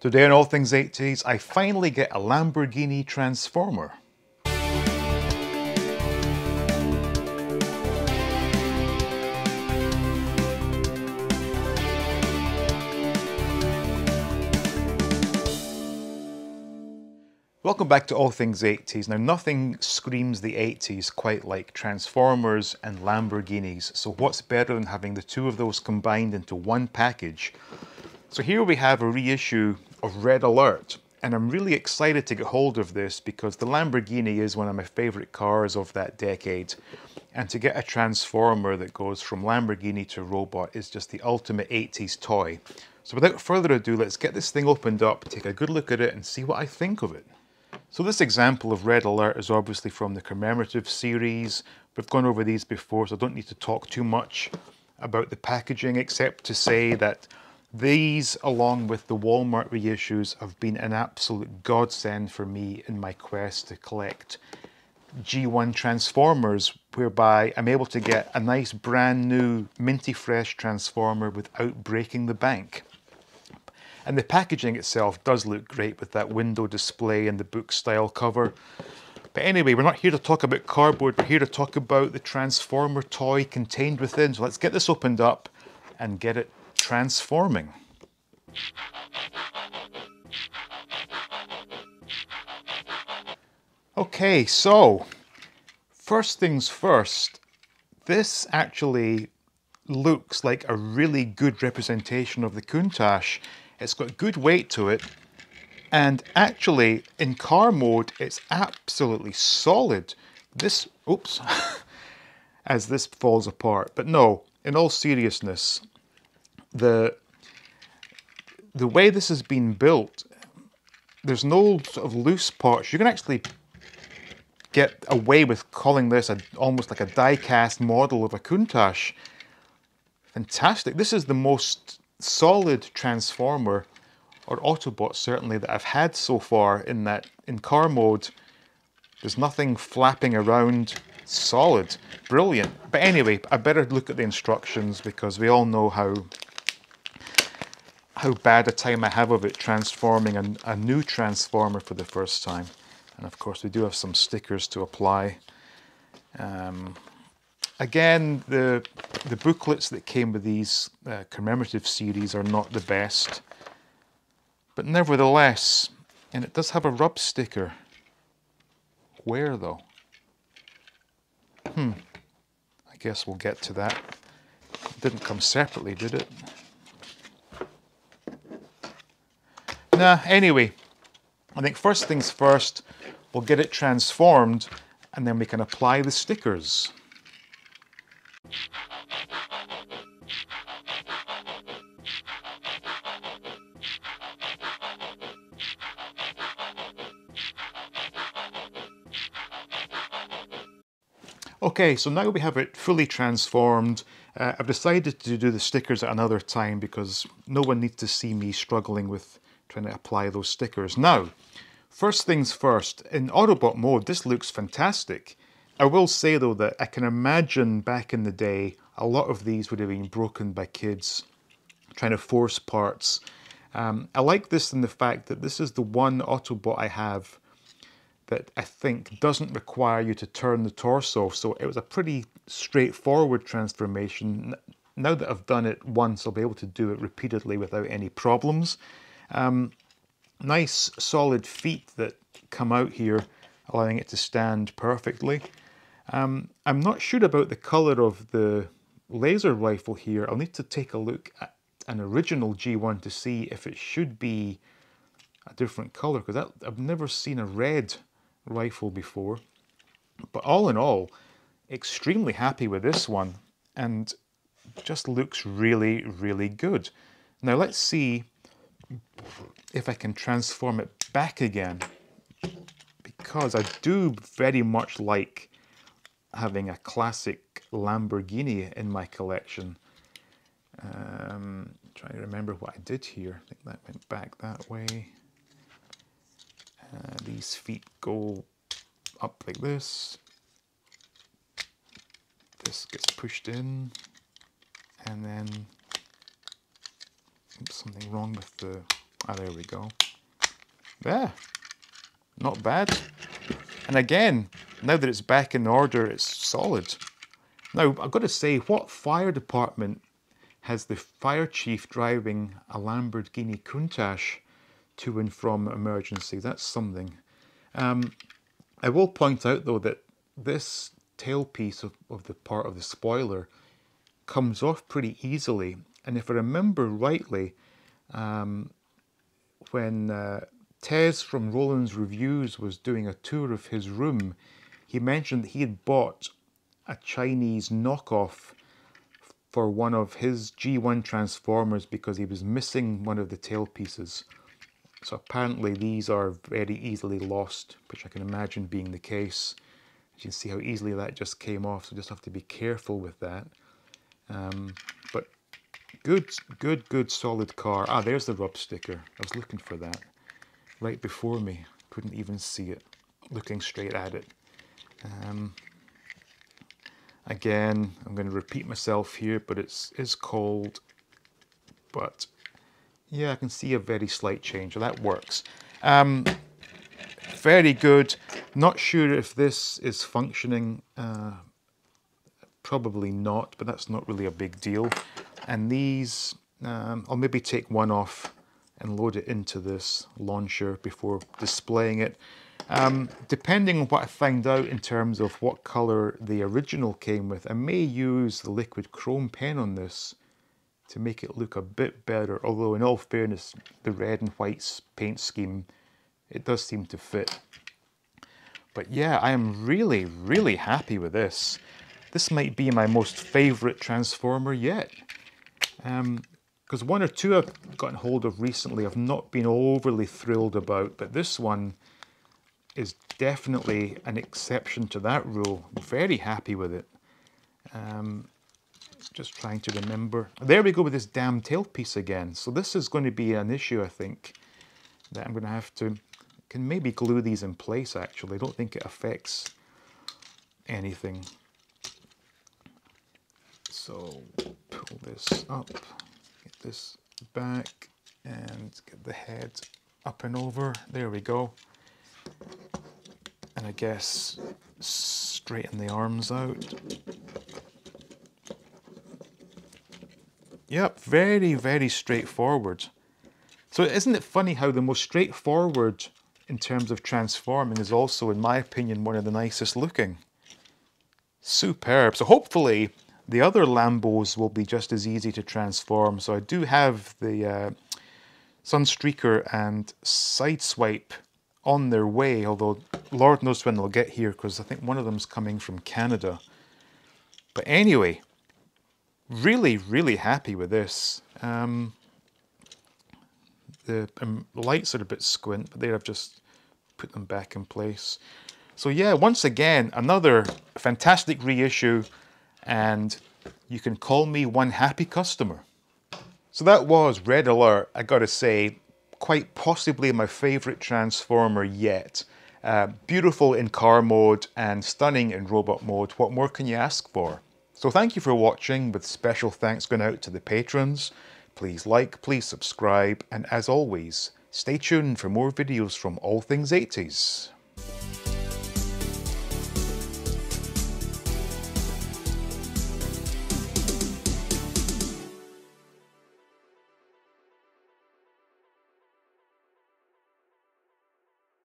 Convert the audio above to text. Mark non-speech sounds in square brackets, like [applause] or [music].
Today on All Things 80s, I finally get a Lamborghini Transformer. Welcome back to All Things 80s. Now nothing screams the 80s quite like Transformers and Lamborghinis, so what's better than having the two of those combined into one package? So here we have a reissue of Red Alert. And I'm really excited to get hold of this because the Lamborghini is one of my favorite cars of that decade. And to get a Transformer that goes from Lamborghini to robot is just the ultimate 80s toy. So without further ado, let's get this thing opened up, take a good look at it and see what I think of it. So this example of Red Alert is obviously from the commemorative series. We've gone over these before, so I don't need to talk too much about the packaging except to say that these, along with the Walmart reissues, have been an absolute godsend for me in my quest to collect G1 Transformers, whereby I'm able to get a nice brand new minty fresh Transformer without breaking the bank. And the packaging itself does look great with that window display and the book style cover. But anyway, we're not here to talk about cardboard, we're here to talk about the Transformer toy contained within. So let's get this opened up and get it transforming. Okay, so first things first, this actually looks like a really good representation of the Countach. It's got good weight to it, and actually in car mode, it's absolutely solid. This, oops, [laughs] as this falls apart. But no, in all seriousness, the the way this has been built, there's no sort of loose parts. You can actually get away with calling this a, almost like a die-cast model of a Countach. Fantastic. This is the most solid transformer, or Autobot certainly, that I've had so far in that in car mode. There's nothing flapping around. Solid. Brilliant. But anyway, I better look at the instructions because we all know how how bad a time I have of it transforming a, a new transformer for the first time. And of course we do have some stickers to apply. Um, again, the, the booklets that came with these uh, commemorative series are not the best. But nevertheless, and it does have a rub sticker. Where though? Hmm, I guess we'll get to that. It didn't come separately, did it? Nah, anyway, I think first things first, we'll get it transformed and then we can apply the stickers. Okay, so now we have it fully transformed. Uh, I've decided to do the stickers at another time because no one needs to see me struggling with trying to apply those stickers. Now, first things first, in Autobot mode, this looks fantastic. I will say though that I can imagine back in the day, a lot of these would have been broken by kids trying to force parts. Um, I like this in the fact that this is the one Autobot I have that I think doesn't require you to turn the torso. So it was a pretty straightforward transformation. Now that I've done it once, I'll be able to do it repeatedly without any problems. Um, nice solid feet that come out here, allowing it to stand perfectly. Um, I'm not sure about the colour of the laser rifle here. I'll need to take a look at an original G1 to see if it should be a different colour because I've never seen a red rifle before. But all in all, extremely happy with this one and just looks really, really good. Now let's see if I can transform it back again because I do very much like having a classic Lamborghini in my collection. Um, trying to remember what I did here. I think that went back that way. Uh, these feet go up like this. This gets pushed in and then something wrong with the Ah, there we go. There. Not bad. And again, now that it's back in order, it's solid. Now, I've got to say, what fire department has the fire chief driving a Lamborghini Countach to and from emergency? That's something. Um, I will point out, though, that this tailpiece of, of the part of the spoiler comes off pretty easily. And if I remember rightly, um, when uh, Tez from Roland's Reviews was doing a tour of his room, he mentioned that he had bought a Chinese knockoff for one of his G1 transformers because he was missing one of the tailpieces. So apparently these are very easily lost, which I can imagine being the case. You can see how easily that just came off, so just have to be careful with that. Um, good, good, good solid car. Ah, there's the rub sticker. I was looking for that. Right before me. Couldn't even see it. Looking straight at it. Um, again, I'm going to repeat myself here, but it's is cold. But yeah, I can see a very slight change. That works. Um, very good. Not sure if this is functioning. Uh, probably not, but that's not really a big deal. And these, um, I'll maybe take one off and load it into this launcher before displaying it. Um, depending on what I find out in terms of what colour the original came with, I may use the liquid chrome pen on this to make it look a bit better, although in all fairness, the red and white paint scheme, it does seem to fit. But yeah, I am really, really happy with this. This might be my most favourite Transformer yet. Because um, one or two I've gotten hold of recently I've not been overly thrilled about, but this one is definitely an exception to that rule. I'm Very happy with it. Um, just trying to remember. There we go with this damn tailpiece again. So this is going to be an issue, I think, that I'm going to have to... Can maybe glue these in place, actually. I don't think it affects anything. So pull this up, get this back, and get the head up and over. There we go. And I guess straighten the arms out. Yep, very, very straightforward. So isn't it funny how the most straightforward in terms of transforming is also, in my opinion, one of the nicest looking. Superb. So hopefully the other Lambos will be just as easy to transform. So I do have the uh, Sunstreaker and Sideswipe on their way, although Lord knows when they'll get here because I think one of them's coming from Canada. But anyway, really, really happy with this. Um, the um, lights are a bit squint, but there I've just put them back in place. So yeah, once again, another fantastic reissue and you can call me one happy customer. So that was Red Alert, I gotta say, quite possibly my favourite Transformer yet. Uh, beautiful in car mode and stunning in robot mode. What more can you ask for? So thank you for watching, with special thanks going out to the patrons. Please like, please subscribe, and as always, stay tuned for more videos from All Things 80s.